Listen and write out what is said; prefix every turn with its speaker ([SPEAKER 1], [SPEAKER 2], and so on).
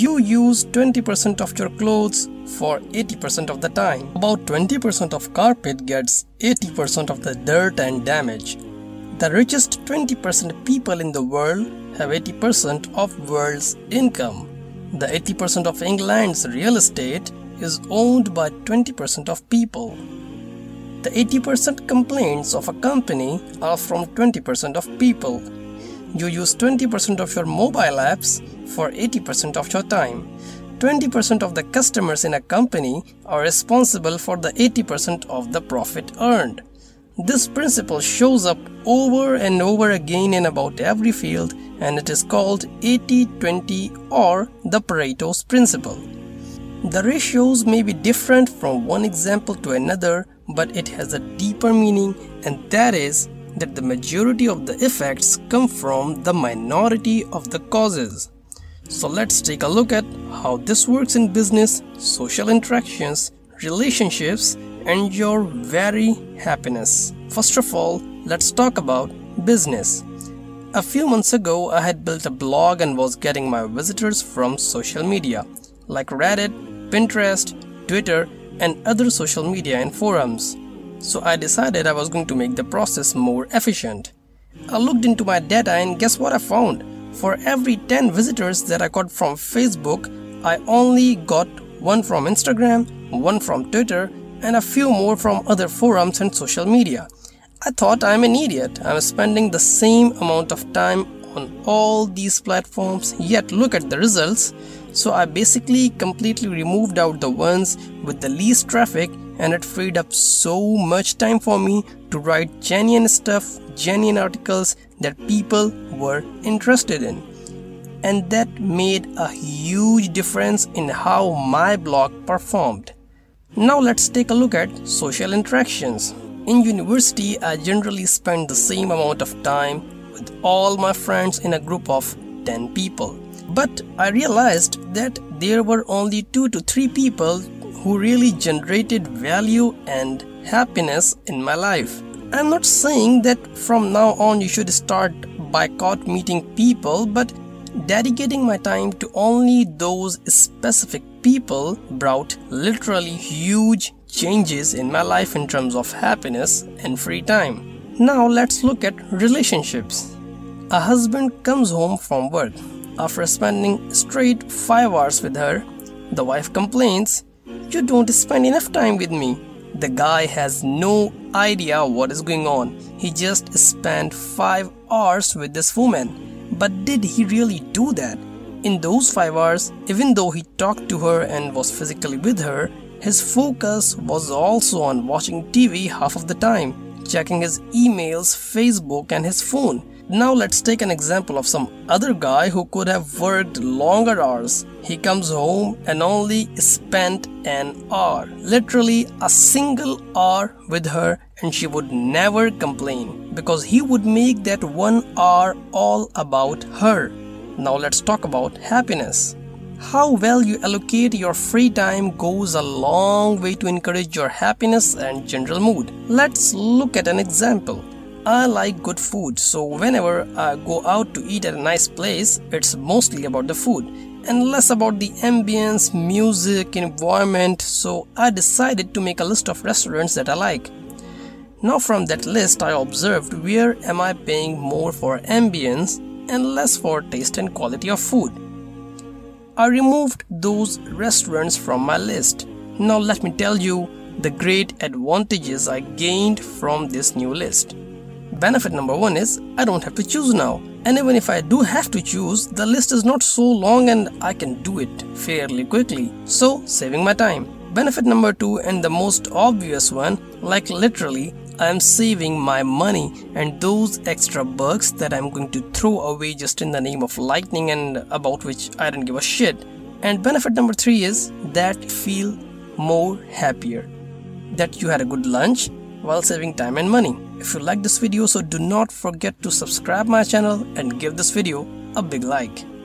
[SPEAKER 1] you use 20% of your clothes for 80% of the time. About 20% of carpet gets 80% of the dirt and damage. The richest 20% people in the world have 80% of world's income. The 80% of England's real estate is owned by 20% of people. The 80% complaints of a company are from 20% of people. You use 20% of your mobile apps for 80% of your time. 20% of the customers in a company are responsible for the 80% of the profit earned. This principle shows up over and over again in about every field and it is called 80-20 or the Pareto's principle. The ratios may be different from one example to another but it has a deeper meaning and that is that the majority of the effects come from the minority of the causes. So let's take a look at how this works in business, social interactions, relationships and your very happiness. First of all, let's talk about business. A few months ago, I had built a blog and was getting my visitors from social media like Reddit, Pinterest, Twitter and other social media and forums. So I decided I was going to make the process more efficient. I looked into my data and guess what I found? For every 10 visitors that I got from Facebook, I only got one from Instagram, one from Twitter, and a few more from other forums and social media. I thought I'm an idiot. I'm spending the same amount of time on all these platforms, yet look at the results. So I basically completely removed out the ones with the least traffic and it freed up so much time for me to write genuine stuff, genuine articles that people were interested in. And that made a huge difference in how my blog performed. Now let's take a look at social interactions. In university, I generally spend the same amount of time with all my friends in a group of 10 people. But I realized that there were only 2 to 3 people who really generated value and happiness in my life. I'm not saying that from now on you should start by boycott meeting people, but dedicating my time to only those specific people brought literally huge changes in my life in terms of happiness and free time. Now let's look at relationships. A husband comes home from work. After spending straight 5 hours with her, the wife complains, You don't spend enough time with me. The guy has no idea what is going on. He just spent 5 hours with this woman. But did he really do that? In those 5 hours, even though he talked to her and was physically with her, his focus was also on watching TV half of the time, checking his emails, Facebook and his phone. Now let's take an example of some other guy who could have worked longer hours. He comes home and only spent an hour, literally a single hour with her and she would never complain because he would make that one hour all about her. Now let's talk about happiness. How well you allocate your free time goes a long way to encourage your happiness and general mood. Let's look at an example. I like good food, so whenever I go out to eat at a nice place, it's mostly about the food and less about the ambience, music, environment. So I decided to make a list of restaurants that I like. Now from that list I observed where am I paying more for ambience and less for taste and quality of food. I removed those restaurants from my list. Now let me tell you the great advantages I gained from this new list. Benefit number one is I don't have to choose now. And even if I do have to choose, the list is not so long and I can do it fairly quickly. So saving my time. Benefit number two and the most obvious one, like literally, I am saving my money and those extra bucks that I'm going to throw away just in the name of lightning and about which I don't give a shit. And benefit number three is that feel more happier. That you had a good lunch while saving time and money. If you like this video so do not forget to subscribe my channel and give this video a big like.